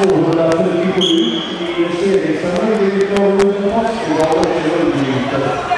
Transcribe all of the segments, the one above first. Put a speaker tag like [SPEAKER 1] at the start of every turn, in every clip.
[SPEAKER 1] 247 i serien möjlighet att vinna Portugal till Ulrika.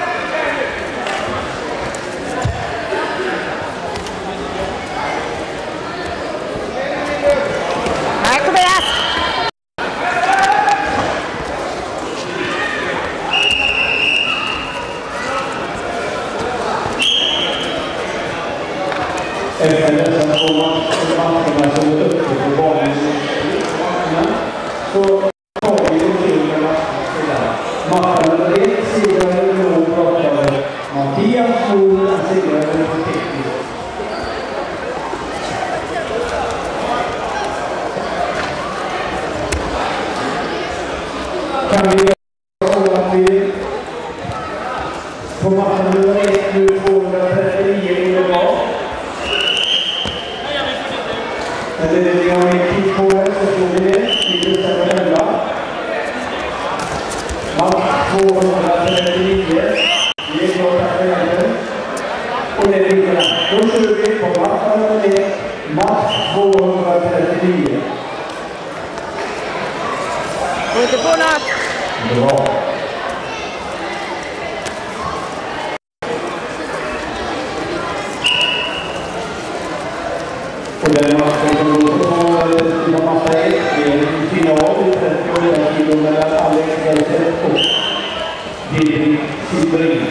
[SPEAKER 1] Att vi på match nummer nu 239 miljoner var? Eller vi har en tid på er så slår vi det. Vi bestämmer själva. Match 239. Vi är klara för hjälpen. Och det är viktigt. Då kör vi på match nummer ett. Match 239.
[SPEAKER 2] Inte på något.
[SPEAKER 1] Bra. Och den matchen som då på Stina Massa 1 är en final i 34 kilo mellan Alex Elset och Didrik Silverin.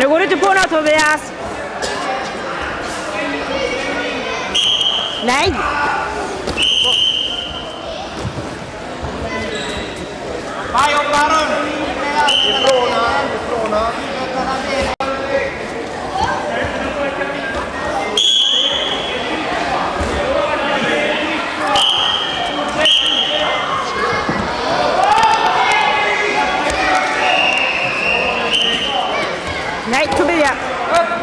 [SPEAKER 2] Nu går Này Vai ông Baron Ifrona Ifrona Nej, Tobias!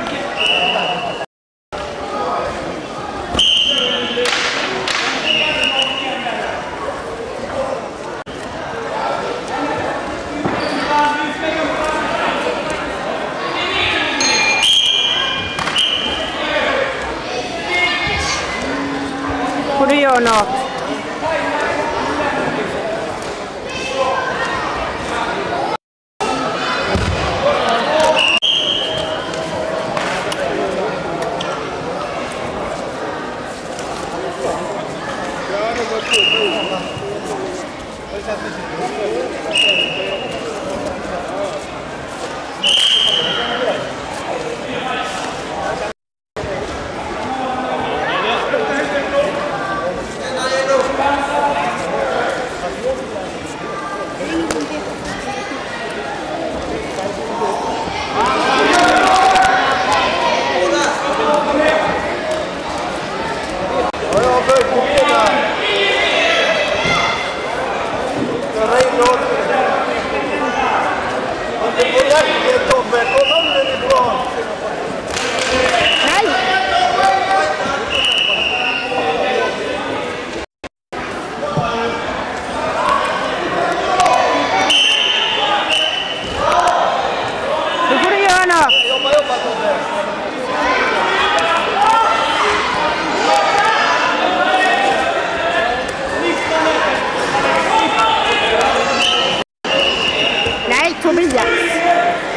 [SPEAKER 2] kuruyor. number
[SPEAKER 1] yes.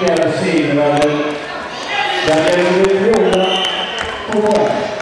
[SPEAKER 1] che alla sera dalle 21 comunale